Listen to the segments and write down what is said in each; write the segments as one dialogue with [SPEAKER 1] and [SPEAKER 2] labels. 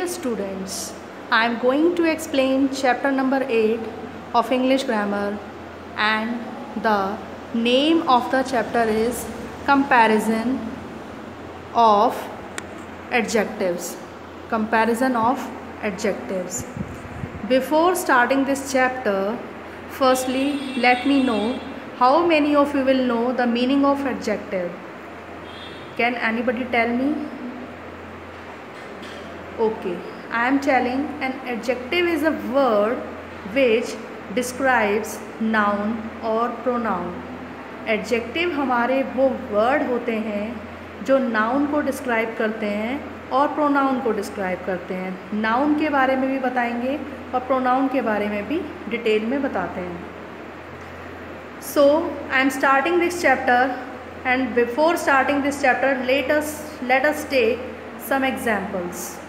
[SPEAKER 1] Dear students, I am going to explain chapter number 8 of English grammar and the name of the chapter is comparison of adjectives. Comparison of adjectives. Before starting this chapter, firstly let me know how many of you will know the meaning of adjective. Can anybody tell me? Okay, I am telling an adjective is a word which describes noun or pronoun. Adjective हमारे वो word होते हैं जो noun को describe करते हैं और pronoun को डिस्क्राइब करते हैं। नाउन के बारे में भी बताएँगे और प्रोनाउन के बारे में भी डिटेल में बताते हैं। So I am starting this chapter and before starting this chapter let us let us take some examples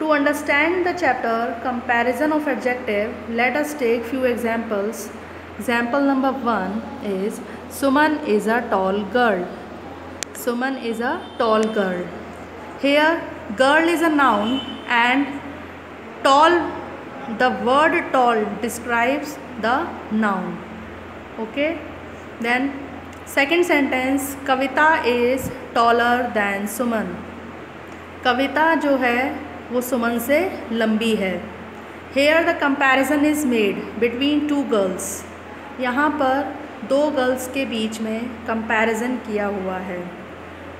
[SPEAKER 1] To understand the chapter comparison of adjective, let us take few examples. Example number 1 is Suman is a tall girl. Suman is a tall girl. Here girl is a noun and tall the word tall describes the noun. Okay? Then second sentence Kavita is taller than Suman. कविता जो है वो सुमन से लंबी है। Here the comparison is made between two girls यहाँ पर दो girls के बीच में कंपैरिजन किया हुआ है।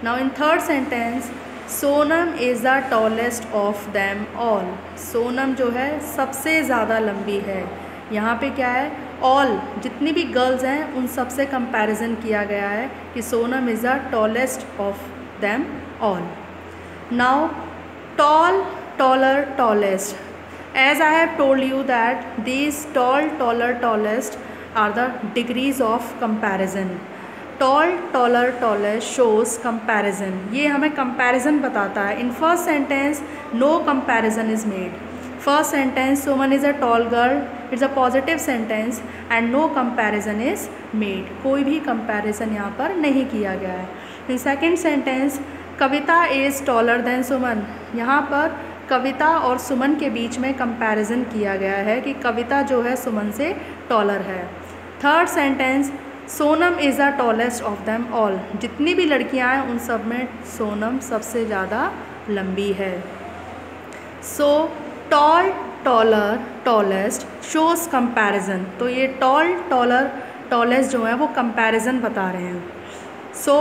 [SPEAKER 1] Now in third sentence Sonam is the tallest of them all Sonam जो है सबसे ज़्यादा लंबी है। यहाँ पे क्या है? ऑल जितनी भी गर्ल्स हैं, उन सबसे कंपैरिजन किया गया है कि Sonam is the tallest of them all now tall taller, tallest. As I have told you that these tall, taller, tallest are the degrees of comparison. Tall taller tallest shows comparison ये हमें comparison बताता है। In first sentence no comparison is made first sentence Suman is a tall girl it's a positive sentence and no comparison is made कोई भी comparison यहाँ पर नहीं किया गया है। In second sentence Kavita is taller than Suman यहाँ पर कविता और सुमन के बीच में कंपैरिजन किया गया है कि कविता जो है सुमन से टॉलर है। Third sentence Sonam is the tallest of them all जितनी भी लड़कियाँ हैं, उन सब में सोनम सबसे ज़्यादा लंबी है। So tall taller tallest shows comparison तो ये टॉल टॉलर टॉलेस्ट जो है, वो कंपैरिजन बता रहे हैं। So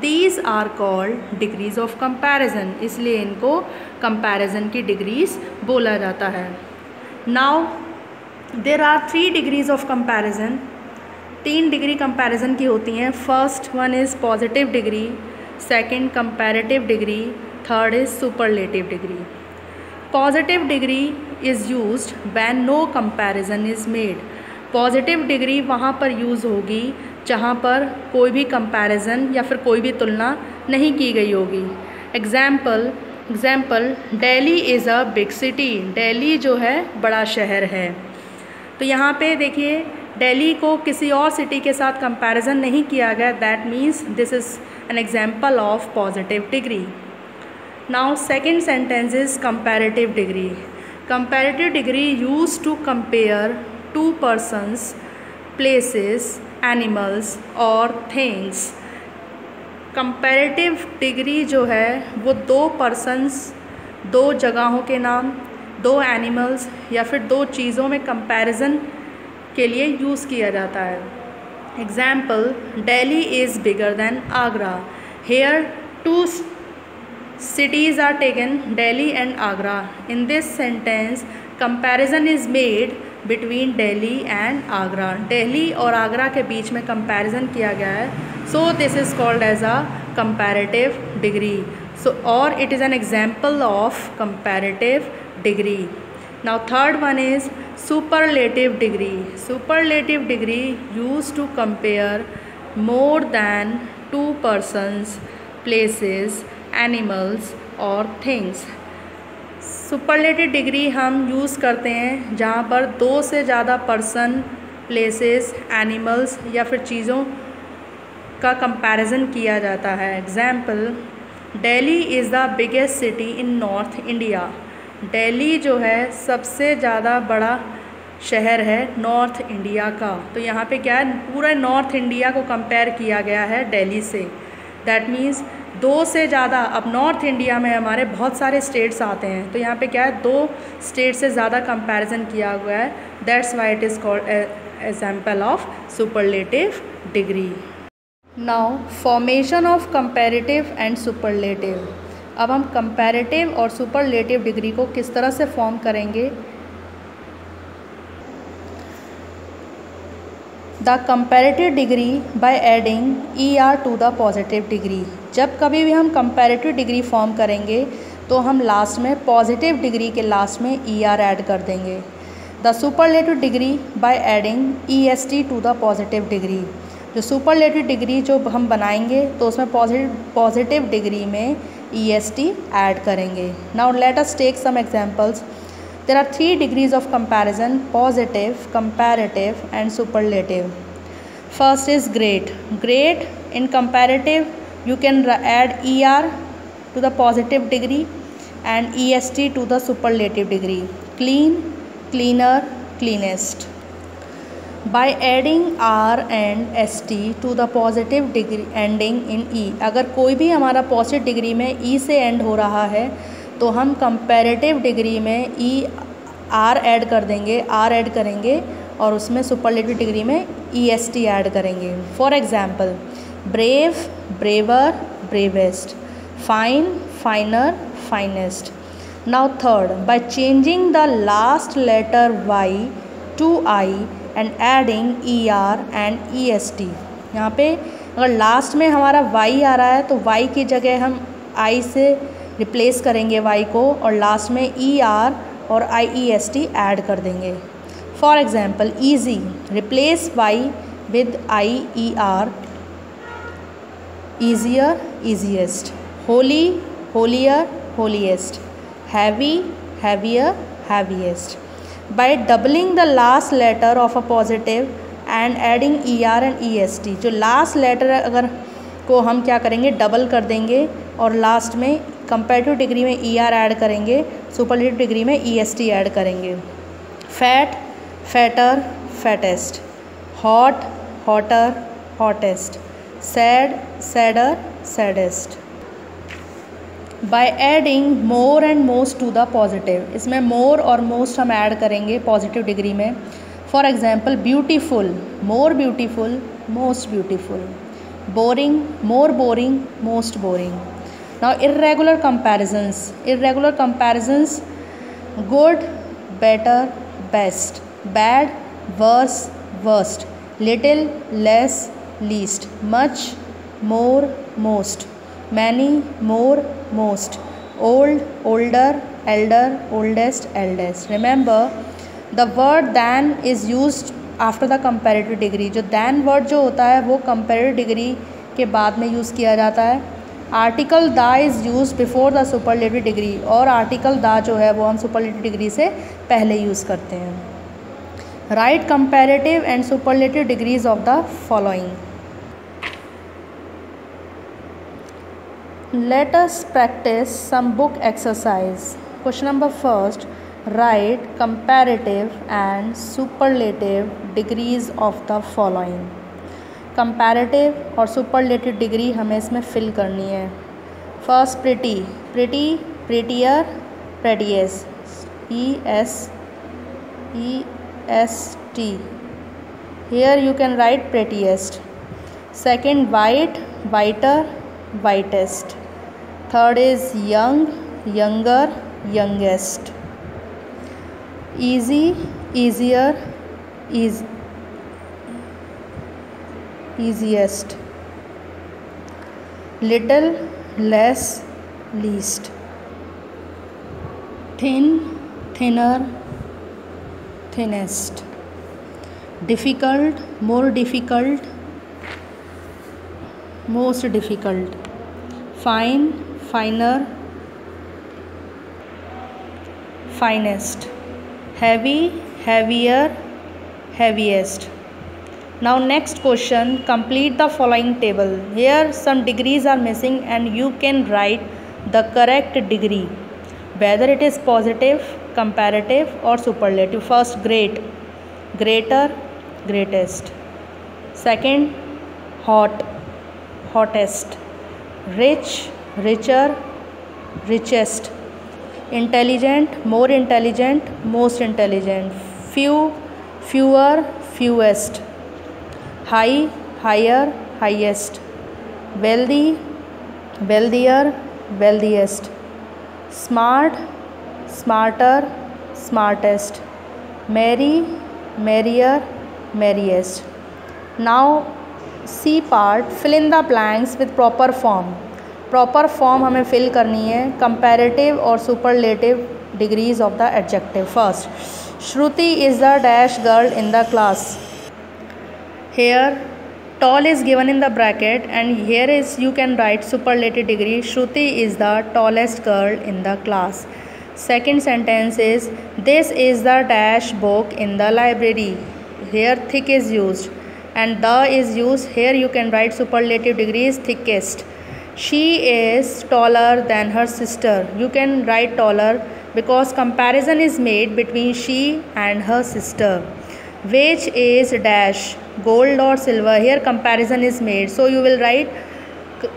[SPEAKER 1] these are called degrees of comparison इसलिए इनको कंपैरिजन की डिग्रीज बोला जाता है। Now there are three degrees of comparison तीन डिग्री कंपैरिजन की होती हैं। First one is positive degree second comparative degree third is superlative degree positive degree is used when no comparison is made positive degree वहाँ पर use होगी जहाँ पर कोई भी कंपैरिजन या फिर कोई भी तुलना नहीं की गई होगी। Example example Delhi is a big city Delhi जो है, बड़ा शहर है। तो यहाँ पे देखिए डेली को किसी और सिटी के साथ कंपैरिजन नहीं किया गया। That means this is an example of positive degree now second sentence is comparative degree comparative degree use to compare two persons places animals और थिंग्स कंपेरेटिव डिग्री जो है, वो दो पर्सनस दो जगहों के नाम, दो एनिमल्स या फिर दो चीज़ों में कंपैरिजन के लिए यूज़ किया जाता है। Example Delhi is bigger than Agra here two cities are taken, delhi and agra. In this sentence, comparison is made between Delhi and Agra Delhi और आगरा के बीच में कंपैरिजन किया गया है। So this is called as a comparative degree so और it is an example of comparative degree now third one is superlative degree superlative degree use to compare more than two persons places animals और things superlative degree हम use करते हैं, जहाँ पर दो से ज़्यादा पर्सन प्लेसेस एनिमल्स या फिर चीज़ों का कंपैरिजन किया जाता है। Example Delhi is the biggest city in North India Delhi जो है सबसे ज़्यादा बड़ा शहर है नॉर्थ इंडिया का। तो यहाँ पे क्या है, पूरा नॉर्थ इंडिया को कंपेयर किया गया है दिल्ली से। दैट मीन्स दो से ज़्यादा, अब नॉर्थ इंडिया में हमारे बहुत सारे स्टेट्स आते हैं तो यहाँ पे क्या है, दो स्टेट से ज़्यादा कंपैरिजन किया हुआ है। That's why it is called example of superlative degree now formation of comparative and superlative अब हम कंपेरेटिव और सुपरलेटिव डिग्री को किस तरह से फॉर्म करेंगे? The comparative degree by adding E R to the positive degree जब कभी भी हम कंपेरेटिव डिग्री फॉर्म करेंगे तो हम लास्ट में पॉजिटिव डिग्री के लास्ट में ई आर ऐड कर देंगे। The superlative degree by adding E S T to the positive degree जो सुपरलेटिव डिग्री जो हम बनाएँगे तो उसमें पॉजिटिव पॉजिटिव डिग्री में ई एस टी ऐड करेंगे। Now let us take some examples There are three degrees of comparison positive, comparative, and superlative. First is great great in comparative, you can add ER to the positive degree and EST to the superlative degree. Clean, cleaner, cleanest. By adding R and ST to the positive degree ending in E, अगर कोई भी हमारा positive degree में E से end हो रहा है तो हम कंपैरेटिव डिग्री में ई आर ऐड कर देंगे आर ऐड करेंगे और उसमें सुपरलेटिव डिग्री में ई एस टी ऐड करेंगे for example brave braver bravest fine finer finest now third by changing the last letter Y to I and adding E R and E S T यहाँ पे अगर last में हमारा Y आ रहा है तो Y की जगह हम आई से रिप्लेस करेंगे वाई को और लास्ट में ई आर और I E S T add कर देंगे. For example easy replace Y with I E R easier easiest holy holier holiest heavy heavier heaviest by doubling the last letter of a positive and adding E R and E S T जो last letter अगर को हम क्या करेंगे? Double कर देंगे और last में कंपेरेटिव डिग्री में ई आर ऐड करेंगे सुपरलेटिव डिग्री में ई एस टी ऐड करेंगे। Fat fatter fattest hot hotter hottest sad sadder saddest by adding more and most to the positive इसमें मोर और मोस्ट हम add करेंगे positive degree में for example beautiful more beautiful most beautiful boring more boring most boring now irregular comparisons irregular comparisons good better best bad worse worst little less least, much more, most, many more, most, old, older, elder, oldest, eldest. Remember, the word than is used after the comparative degree जो than word जो होता है, वो comparative degree के बाद में use किया जाता है। Article the is use before the superlative degree और आर्टिकल द जो है, वो हम सुपरलेटिव डिग्री से पहले यूज़ करते हैं। Write comparative and superlative degrees of the following let us practice some book exercise question number first write comparative and superlative degrees of the following comparative और superlative degree हमें इसमें fill करनी है. First pretty pretty prettier prettiest E S E S T here you can write prettiest second white whiter whitest third is young younger youngest. Easy easier is easiest. Little less least. Thin thinner thinnest. Difficult more difficult most difficult. Fine finer finest heavy heavier heaviest. Now next question complete the following table. Here some degrees are missing and you can write the correct degree. Whether it is positive comparative or superlative. First great greater greatest. Second hot hottest. Rich richer, richest, intelligent, more intelligent, most intelligent, few, fewer, fewest, high, higher, highest, wealthy, wealthier, wealthiest, smart, smarter, smartest, merry, merrier, merriest. Now, see part, fill in the blanks with proper form. Proper form हमें fill करनी है comparative और superlative degrees of the adjective first Shruti is the dash girl in the class here tall is given in the bracket and here is you can write superlative degree Shruti is the tallest girl in the class second sentence is this is the dash book in the library here thick is use and the is use here you can write superlative degree is thickest she is taller than her sister. You can write taller because comparison is made between she and her sister. Which is dash? Gold or silver? Here comparison is made. So you will write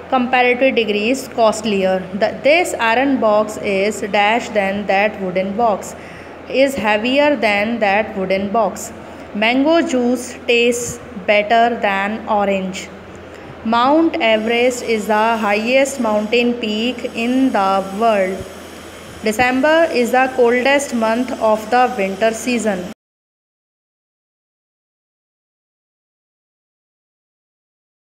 [SPEAKER 1] comparative degrees costlier. The, this iron box is dash than that wooden box. Is heavier than that wooden box. Mango juice tastes better than orange. Mount Everest is the highest mountain peak in the world. December is the coldest month of the winter season.